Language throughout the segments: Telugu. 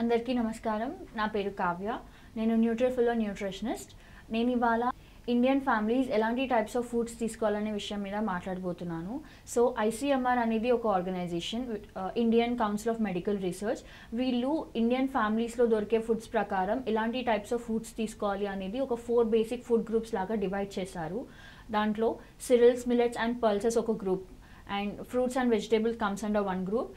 అందరికీ నమస్కారం. నా పేరు కావ్య. నేను న్యూట్రిఫుల్లో న్యూట్రిషనిస్ట్. నేను ఇవాళ ఇండియన్ ఫ్యామిలీస్ ఎలాంటి టైప్స్ ఆఫ్ ఫుడ్స్ తీసుకోవాలనే విషయం మీద మాట్లాడబోతున్నాను. సో ఐసీఎంఆర్ అనేది ఒక organization Indian council of medical research. వీళ్ళు ఇండియన్ ఫ్యామిలీస్లో దొరికే ఫుడ్స్ ప్రకారం ఎలాంటి టైప్స్ ఆఫ్ ఫుడ్స్ తీసుకోవాలి అనేది ఒక ఫోర్ బేసిక్ ఫుడ్ గ్రూప్స్ లాగా డివైడ్ చేశారు. దాంట్లో సిరిల్స్ మిల్లెట్స్ అండ్ పల్సెస్ ఒక group. And fruits and vegetables comes under one group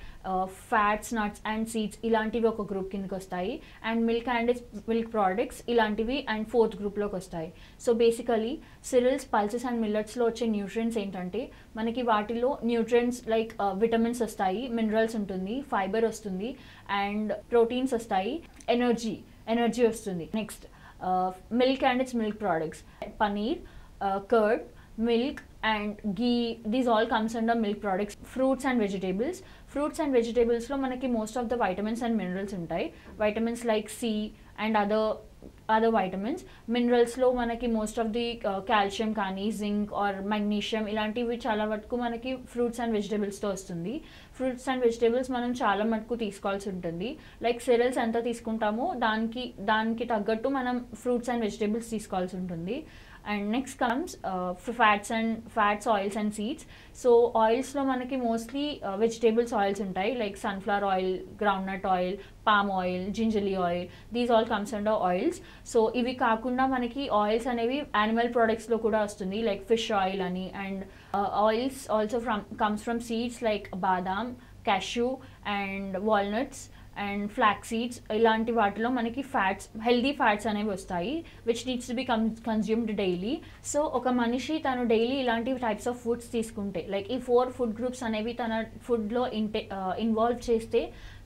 fats nuts and seeds ఇలాంటివి ఒక గ్రూప్ కిందకి వస్తాయి. And milk and milk products ఇలాంటివి అండ్ ఫోర్త్ గ్రూప్లోకి వస్తాయి. So basically cereals pulses and మిల్లెట్స్లో వచ్చే న్యూట్రియన్స్ ఏంటంటే మనకి వాటిలో న్యూట్రియన్స్ లైక్ విటమిన్స్ వస్తాయి మినరల్స్ ఉంటుంది ఫైబర్ వస్తుంది అండ్ ప్రోటీన్స్ వస్తాయి ఎనర్జీ ఎనర్జీ వస్తుంది. Next milk and its milk products paneer curd milk and ghee these all comes under milk products fruits and vegetables fruits and వెజిటేబుల్స్లో మనకి most of the vitamins and minerals ఉంటాయి. Vitamins like C and other other vitamins మినరల్స్లో మనకి మోస్ట్ ఆఫ్ ది కాల్షియం కానీ జింక్ ఆర్ మెగ్నీషియం ఇలాంటివి చాలా వరకు మనకి ఫ్రూట్స్ అండ్ వెజిటేబుల్స్తో వస్తుంది. ఫ్రూట్స్ అండ్ వెజిటేబుల్స్ మనం చాలా మటుకు తీసుకోవాల్సి ఉంటుంది. లైక్ సెరల్స్ ఎంత తీసుకుంటామో దానికి దానికి తగ్గట్టు మనం ఫ్రూట్స్ అండ్ వెజిటేబుల్స్ తీసుకోవాల్సి ఉంటుంది. And next comes fats and fats oils and seeds so ఆయిల్స్లో మనకి మోస్ట్లీ వెజిటేబుల్స్ ఆయిల్స్ ఉంటాయి. Like sunflower oil groundnut oil palm oil gingelly oil these all comes and oils so ఇవి కాకుండా మనకి ఆయిల్స్ అనేవి యానిమల్ ప్రోడక్ట్స్లో కూడా వస్తుంది. లైక్ ఫిష్ ఆయిల్ అని. And oils also from comes from seeds like badam cashew and walnuts and flax seeds ఇలాంటి వాటిలో మనకి ఫ్యాట్స్ హెల్దీ ఫ్యాట్స్ అనేవి వస్తాయి which needs to be con consumed daily so ఒక మనిషి తను డైలీ ఇలాంటి టైప్స్ ఆఫ్ ఫుడ్స్ తీసుకుంటే లైక్ ఈ ఫోర్ ఫుడ్ గ్రూప్స్ అనేవి తన ఫుడ్లో ఇంటే ఇన్వాల్వ్ చేస్తే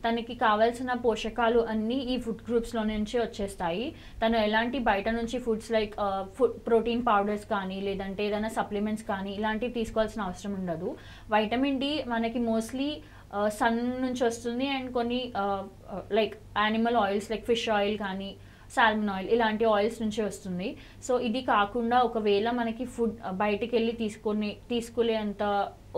తనకి కావాల్సిన పోషకాలు అన్నీ ఈ ఫుడ్ గ్రూప్స్లో నుంచి వచ్చేస్తాయి. తను ఎలాంటి బయట నుంచి foods like food protein powders కానీ లేదంటే ఏదైనా సప్లిమెంట్స్ కానీ ఇలాంటివి తీసుకోవాల్సిన అవసరం ఉండదు. వైటమిన్ డి మనకి మోస్ట్లీ సన్ నుంచి వస్తుంది అండ్ కొన్ని like animal oils like fish oil కానీ సాల్మన్ ఆయిల్ ఇలాంటి ఆయిల్స్ నుంచి వస్తుంది. సో ఇది కాకుండా ఒకవేళ మనకి ఫుడ్ బయటికి వెళ్ళి తీసుకొని తీసుకునేంత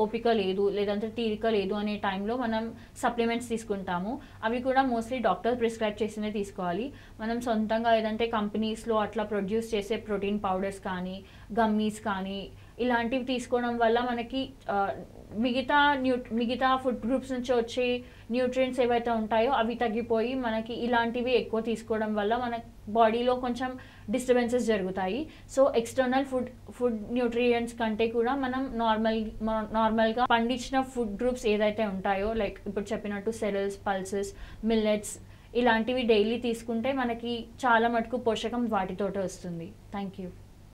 ఓపిక లేదు లేదంటే తీరిక లేదు అనే టైంలో మనం సప్లిమెంట్స్ తీసుకుంటాము. అవి కూడా మోస్ట్లీ డాక్టర్ ప్రిస్క్రైబ్ చేసినే తీసుకోవాలి. మనం సొంతంగా ఏదంటే కంపెనీస్లో అట్లా ప్రొడ్యూస్ చేసే ప్రోటీన్ పౌడర్స్ కానీ గమ్మీస్ కానీ ఇలాంటివి తీసుకోవడం వల్ల మనకి మిగతా న్యూ మిగతా ఫుడ్ గ్రూప్స్ నుంచి వచ్చే న్యూట్రియంట్స్ ఏవైతే ఉంటాయో అవి తగ్గిపోయి మనకి ఇలాంటివి ఎక్కువ తీసుకోవడం వల్ల మన బాడీలో కొంచెం డిస్టర్బెన్సెస్ జరుగుతాయి. So external food food nutrients కంటే కూడా మనం నార్మల్ నార్మల్గా పండించిన ఫుడ్ గ్రూప్స్ ఏదైతే ఉంటాయో లైక్ ఇప్పుడు చెప్పినట్టు సెరల్స్ పల్సెస్ మిల్లెట్స్ ఇలాంటివి డైలీ తీసుకుంటే మనకి చాలా మటుకు పోషకం వాటితోటే వస్తుంది. Thank you.